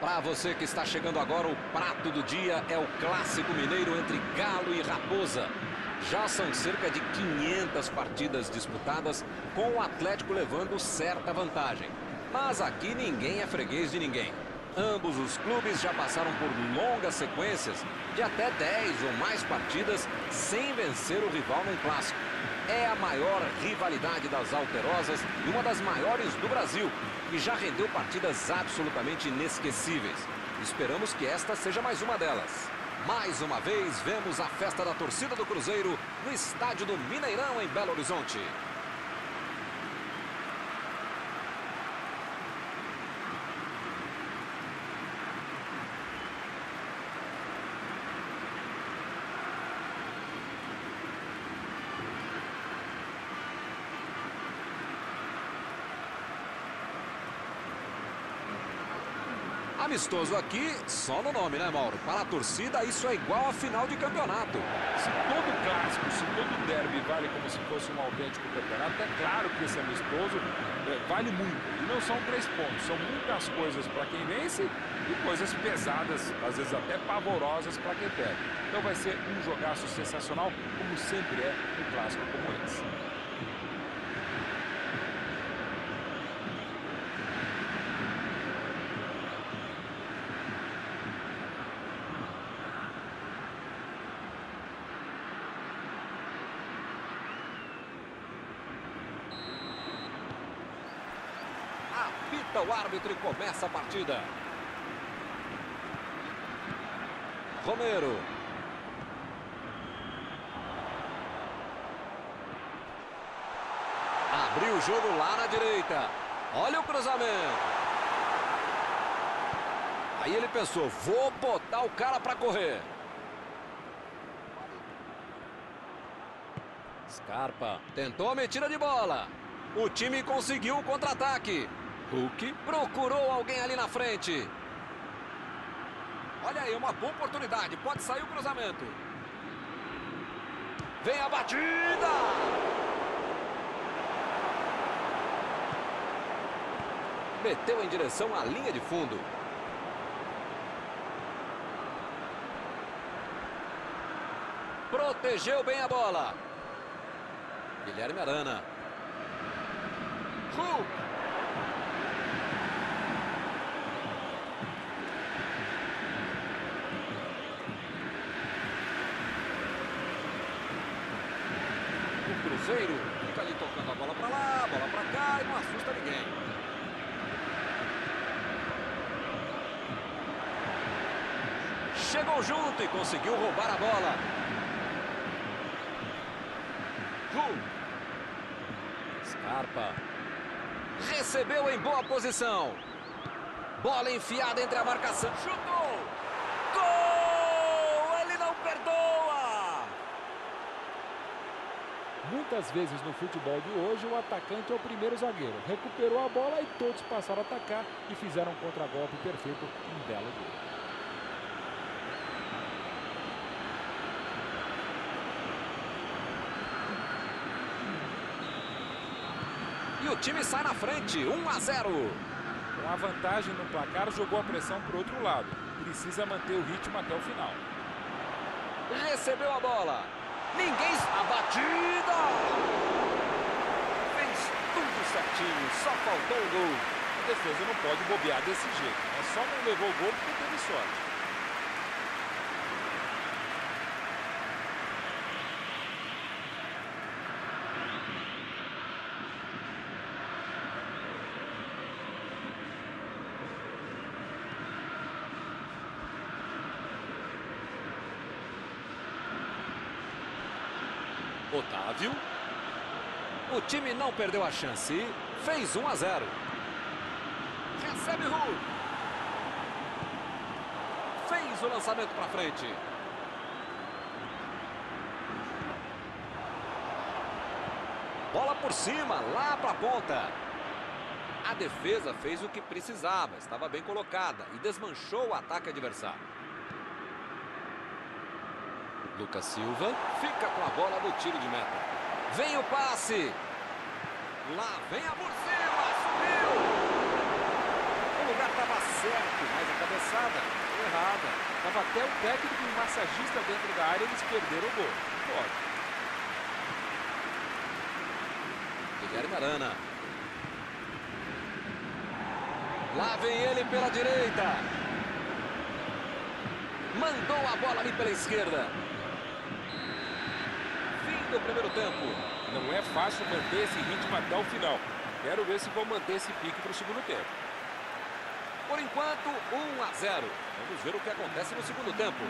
Para você que está chegando agora, o prato do dia é o clássico mineiro entre Galo e Raposa. Já são cerca de 500 partidas disputadas, com o Atlético levando certa vantagem. Mas aqui ninguém é freguês de ninguém. Ambos os clubes já passaram por longas sequências de até 10 ou mais partidas sem vencer o rival num clássico. É a maior rivalidade das alterosas e uma das maiores do Brasil, e já rendeu partidas absolutamente inesquecíveis. Esperamos que esta seja mais uma delas. Mais uma vez, vemos a festa da torcida do Cruzeiro no estádio do Mineirão, em Belo Horizonte. Amistoso aqui, só no nome, né, Mauro? Para a torcida, isso é igual a final de campeonato. Se todo clássico, se todo derby vale como se fosse um autêntico campeonato, é claro que esse amistoso é, vale muito. E não são três pontos, são muitas coisas para quem vence e coisas pesadas, às vezes até pavorosas para quem perde. Então vai ser um jogaço sensacional, como sempre é um clássico como esse. Apita o árbitro e começa a partida. Romero. Abriu o jogo lá na direita. Olha o cruzamento. Aí ele pensou, vou botar o cara para correr. Scarpa tentou a metida de bola. O time conseguiu o contra-ataque. Hulk procurou alguém ali na frente. Olha aí, uma boa oportunidade. Pode sair o cruzamento. Vem a batida! Meteu em direção à linha de fundo. Protegeu bem a bola. Guilherme Arana. Hulk. Cruzeiro fica ali tocando a bola para lá, bola para cá e não assusta ninguém. Chegou junto e conseguiu roubar a bola. Hulk. Scarpa. Recebeu em boa posição. Bola enfiada entre a marcação. Chutou! Gol! Ele não perdoa! Muitas vezes no futebol de hoje, o atacante é o primeiro zagueiro. Recuperou a bola e todos passaram a atacar e fizeram um contragolpe perfeito, um belo gol. E o time sai na frente, 1 a 0. Com a vantagem no placar, jogou a pressão para o outro lado. Precisa manter o ritmo até o final. Recebeu a bola. Ninguém... A batida! Fez tudo certinho, só faltou o gol. A defesa não pode bobear desse jeito. É só não levou o gol porque teve sorte. Otávio. O time não perdeu a chance. Fez 1 a 0. Recebe Hulk. Fez o lançamento para frente. Bola por cima, lá para a ponta. A defesa fez o que precisava, estava bem colocada e desmanchou o ataque adversário. Lucas Silva fica com a bola no tiro de meta. Vem o passe. Lá vem a por subiu. O lugar estava certo, mas a cabeça Estava até o técnico e o massagista dentro da área, eles perderam o gol. Pode. Guilherme Arana. Lá vem ele pela direita. Mandou a bola ali pela esquerda. Fim do primeiro tempo. Não é fácil manter esse ritmo até o final. Quero ver se vão manter esse pique para o segundo tempo. Por enquanto, 1 a 0. Vamos ver o que acontece no segundo tempo.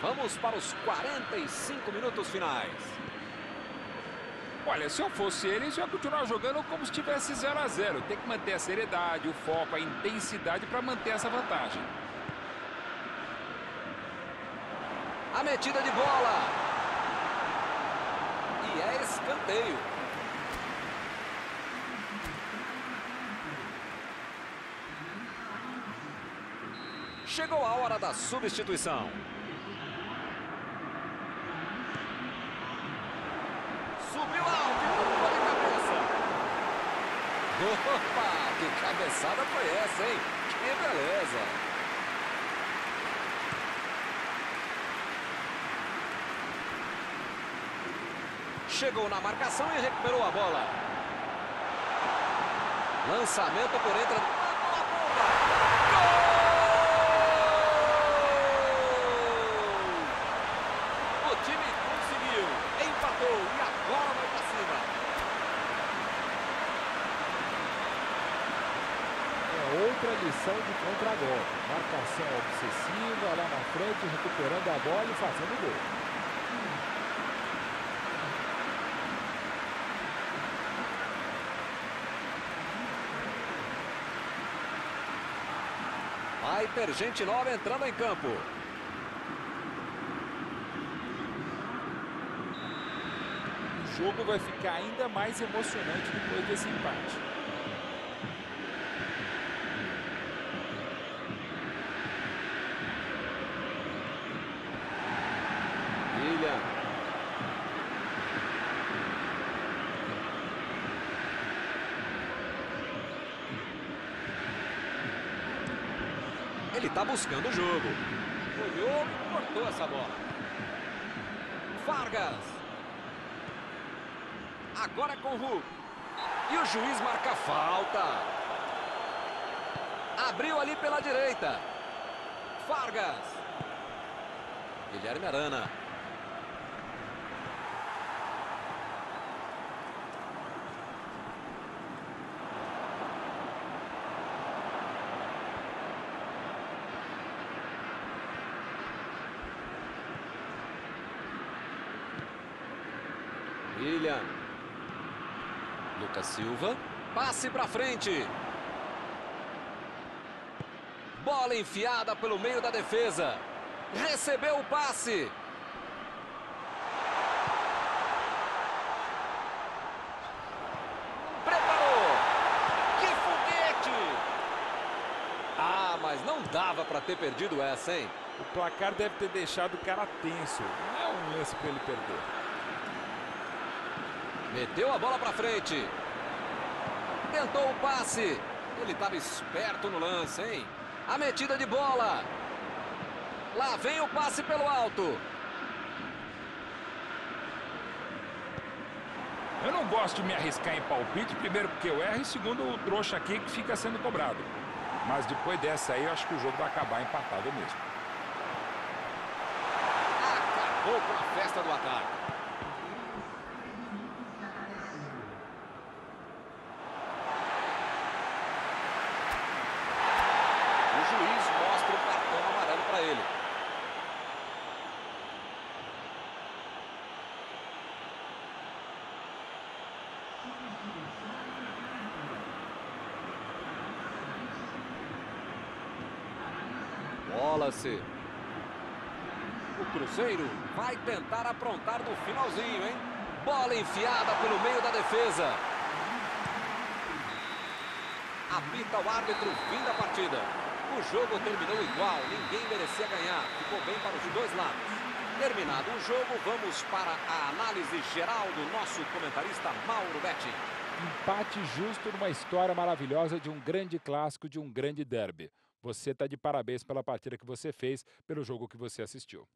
Vamos para os 45 minutos finais. Olha, se eu fosse eles, eu ia continuar jogando como se estivesse 0 a 0 Tem que manter a seriedade, o foco, a intensidade para manter essa vantagem. A metida de bola. E é escanteio. Chegou a hora da substituição. Subiu alto e tocou de cabeça. Opa, que cabeçada foi essa, hein? Que beleza. Chegou na marcação e recuperou a bola. Lançamento por entre. O time conseguiu. Empatou e agora vai para cima. Lição de contra-golpe. Marcação obsessiva lá na frente, recuperando a bola e fazendo gol. Gente Nova entrando em campo. O jogo vai ficar ainda mais emocionante depois desse empate. Ele está buscando o jogo. Olhou e cortou essa bola. Vargas. Agora é com o Hulk. E o juiz marca falta. Abriu ali pela direita. Vargas. Guilherme Arana. William. Lucas Silva. Passe para frente. Bola enfiada pelo meio da defesa. Recebeu o passe. Preparou. Que foguete! Ah, mas não dava para ter perdido essa, hein? O placar deve ter deixado o cara tenso. Não é um lance para ele perder. Meteu a bola para frente. Tentou o passe. Ele estava esperto no lance, hein? A metida de bola. Lá vem o passe pelo alto. Eu não gosto de me arriscar em palpite, primeiro porque eu erro e segundo o trouxa aqui que fica sendo cobrado. Mas depois dessa aí, eu acho que o jogo vai acabar empatado mesmo. Acabou com a festa do ataque. Wallace. O Cruzeiro vai tentar aprontar no finalzinho, hein? Bola enfiada pelo meio da defesa. Apita o árbitro, fim da partida. O jogo terminou igual, ninguém merecia ganhar. Ficou bem para os dois lados. Terminado o jogo, vamos para a análise geral do nosso comentarista Mauro Betti. Empate justo numa história maravilhosa de um grande clássico, de um grande derby. Você está de parabéns pela partida que você fez, pelo jogo que você assistiu.